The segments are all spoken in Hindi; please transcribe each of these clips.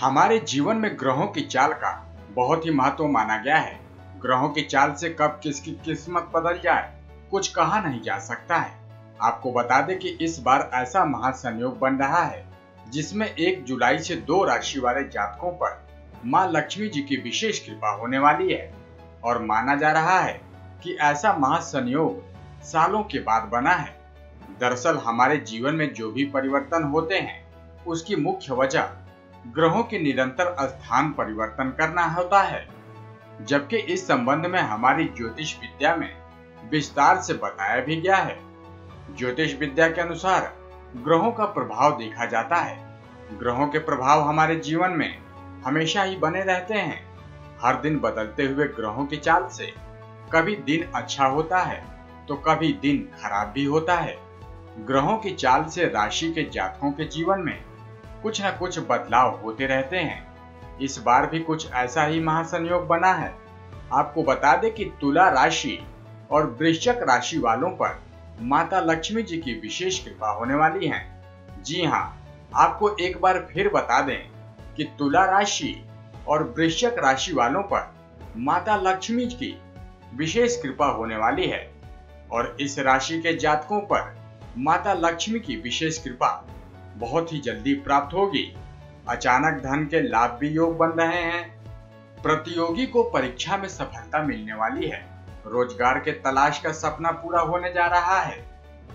हमारे जीवन में ग्रहों की चाल का बहुत ही महत्व माना गया है। ग्रहों की चाल से कब किसकी किस्मत बदल जाए, कुछ कहा नहीं जा सकता है। आपको बता दें कि इस बार ऐसा महासंयोग बन रहा है, जिसमें एक जुलाई से दो राशि वाले जातकों पर माँ लक्ष्मी जी की विशेष कृपा होने वाली है। और माना जा रहा है कि ऐसा महासंयोग सालों के बाद बना है। दरअसल हमारे जीवन में जो भी परिवर्तन होते हैं, उसकी मुख्य वजह ग्रहों के निरंतर स्थान परिवर्तन करना होता है, जबकि इस संबंध में हमारी ज्योतिष विद्या में विस्तार से बताया भी गया है। ज्योतिष विद्या के अनुसार ग्रहों का प्रभाव देखा जाता है। ग्रहों के प्रभाव हमारे जीवन में हमेशा ही बने रहते हैं। हर दिन बदलते हुए ग्रहों की चाल से कभी दिन अच्छा होता है तो कभी दिन खराब भी होता है। ग्रहों की चाल से राशि के जातकों के जीवन में कुछ न कुछ बदलाव होते रहते हैं। इस बार भी कुछ ऐसा ही महासंयोग बना है। आपको बता दें कि तुला राशि और वृश्चिक राशि वालों पर माता लक्ष्मी जी की विशेष कृपा होने वाली है। जी हाँ आपको एक बार फिर बता दें कि तुला राशि और वृश्चक राशि वालों पर माता लक्ष्मी की विशेष कृपा होने वाली है और इस राशि के जातकों पर माता लक्ष्मी की विशेष कृपा बहुत ही जल्दी प्राप्त होगी। अचानक धन के लाभ भी योग बन रहे हैं। प्रतियोगी को परीक्षा में सफलता मिलने वाली है। रोज़गार के तलाश का सपना पूरा होने जा रहा है।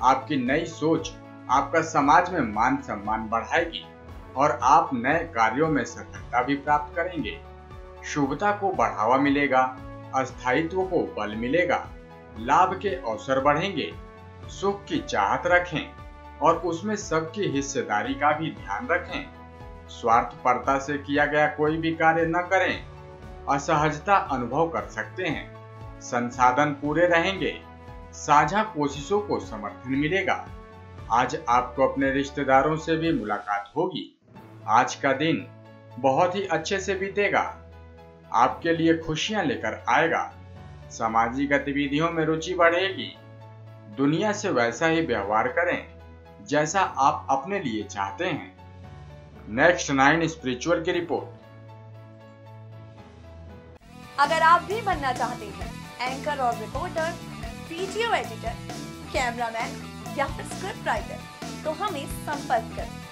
आपकी नई सोच आपका समाज में मान सम्मान बढ़ाएगी और आप नए कार्यों में सफलता भी प्राप्त करेंगे। शुभता को बढ़ावा मिलेगा, अस्थायित्व को बल मिलेगा, लाभ के अवसर बढ़ेंगे, सुख की चाहत रखें। और उसमें सबकी हिस्सेदारी का भी ध्यान रखें। स्वार्थपरता से किया गया कोई भी कार्य न करें। असहजता अनुभव कर सकते हैं। संसाधन पूरे रहेंगे। साझा कोशिशों को समर्थन मिलेगा। आज आपको अपने रिश्तेदारों से भी मुलाकात होगी। आज का दिन बहुत ही अच्छे से बीतेगा। आपके लिए खुशियाँ लेकर आएगा। सामाजिक गतिविधियों में रुचि बढ़ेगी। दुनिया से वैसा ही व्यवहार करें। जैसा आप अपने लिए चाहते हैं। नेक्स्ट नाइन स्पिरिचुअल की रिपोर्ट अगर आप भी बनना चाहते हैं एंकर और रिपोर्टर वीडियो एडिटर कैमरामैन या फिर स्क्रिप्ट राइटर तो हमें संपर्क करें।